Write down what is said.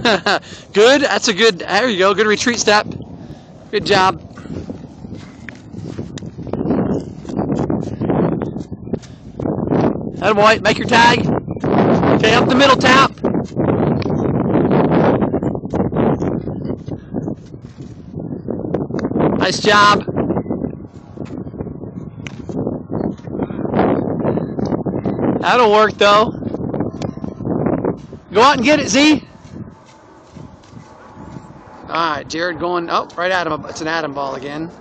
good. That's a good. There you go. Good retreat step. Good job. That boy, make your tag. Okay, up the middle tap. Nice job. That'll work though. Go out and get it, Z. All right, Jared going, oh, right at him. It's an at 'em ball again.